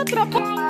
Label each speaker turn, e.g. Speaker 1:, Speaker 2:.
Speaker 1: otro podcast.